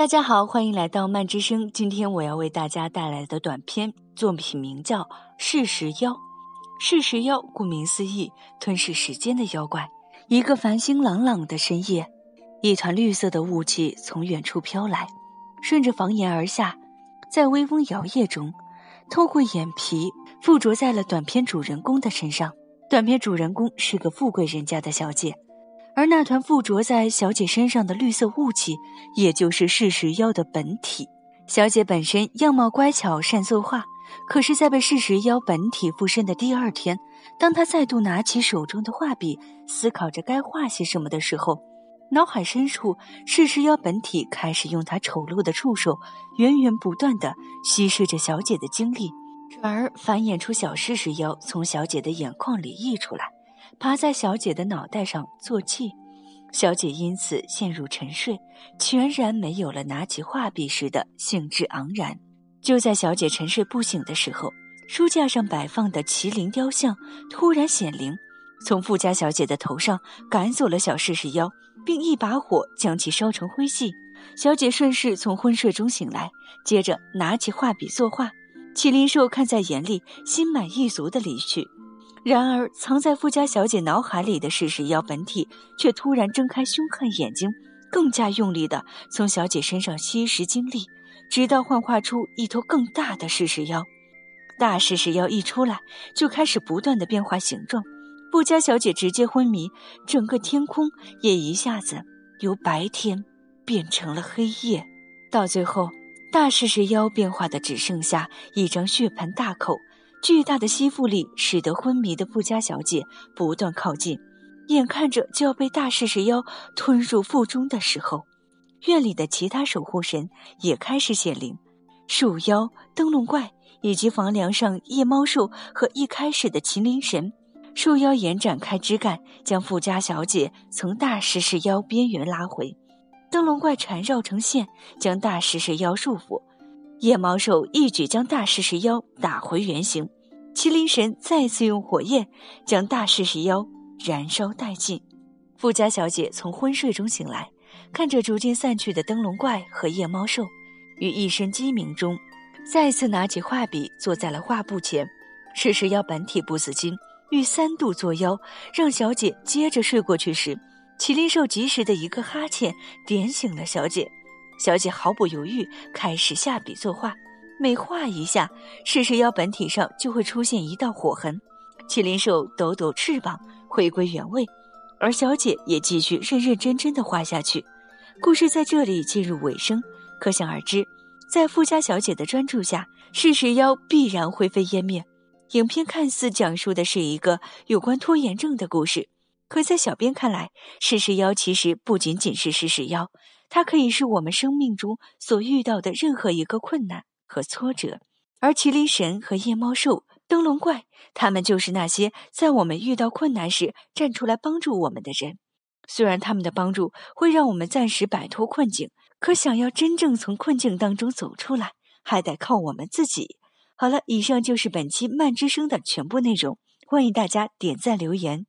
大家好，欢迎来到慢之声。今天我要为大家带来的短片作品名叫《噬食妖》。噬食妖顾名思义，吞噬时间的妖怪。一个繁星朗朗的深夜，一团绿色的雾气从远处飘来，顺着房檐而下，在微风摇曳中，透过眼皮附着在了短篇主人公的身上。短篇主人公是个富贵人家的小姐。而那团附着在小姐身上的绿色雾气，也就是事实妖的本体。小姐本身样貌乖巧，善作画，可是，在被事实妖本体附身的第二天，当她再度拿起手中的画笔，思考着该画些什么的时候，脑海深处事实妖本体开始用它丑陋的触手，源源不断地吸食着小姐的精力，转而繁衍出小事实妖从小姐的眼眶里溢出来。爬在小姐的脑袋上做气，小姐因此陷入沉睡，全然没有了拿起画笔时的兴致盎然。就在小姐沉睡不醒的时候，书架上摆放的麒麟雕像突然显灵，从富家小姐的头上赶走了小试试妖，并一把火将其烧成灰烬。小姐顺势从昏睡中醒来，接着拿起画笔作画。麒麟兽看在眼里，心满意足地离去。然而，藏在富家小姐脑海里的噬食妖本体却突然睁开凶悍眼睛，更加用力地从小姐身上吸食精力，直到幻化出一头更大的噬食妖。大噬食妖一出来，就开始不断的变化形状。富家小姐直接昏迷，整个天空也一下子由白天变成了黑夜。到最后，大噬食妖变化的只剩下一张血盆大口。巨大的吸附力使得昏迷的富家小姐不断靠近，眼看着就要被大噬食妖吞入腹中的时候，院里的其他守护神也开始显灵，树妖、灯笼怪以及房梁上夜猫兽和一开始的麒麟神。树妖延展开枝干，将富家小姐从大噬食妖边缘拉回；灯笼怪缠绕成线，将大噬食妖束缚。夜猫兽一举将大食食妖打回原形，麒麟神再次用火焰将大噬食妖燃烧殆尽。富家小姐从昏睡中醒来，看着逐渐散去的灯笼怪和夜猫兽，于一声鸡鸣中，再次拿起画笔坐在了画布前。噬食妖本体不死心，欲三度作妖，让小姐接着睡过去时，麒麟兽及时的一个哈欠点醒了小姐。小姐毫不犹豫，开始下笔作画。每画一下，噬食妖本体上就会出现一道火痕。麒麟兽抖抖翅膀，回归原位，而小姐也继续认认真真的画下去。故事在这里进入尾声，可想而知，在富家小姐的专注下，噬食妖必然灰飞烟灭。影片看似讲述的是一个有关拖延症的故事，可在小编看来，噬食妖其实不仅仅是噬食妖。它可以是我们生命中所遇到的任何一个困难和挫折，而麒麟神和夜猫兽、灯笼怪，他们就是那些在我们遇到困难时站出来帮助我们的人。虽然他们的帮助会让我们暂时摆脱困境，可想要真正从困境当中走出来，还得靠我们自己。好了，以上就是本期慢之声的全部内容，欢迎大家点赞留言。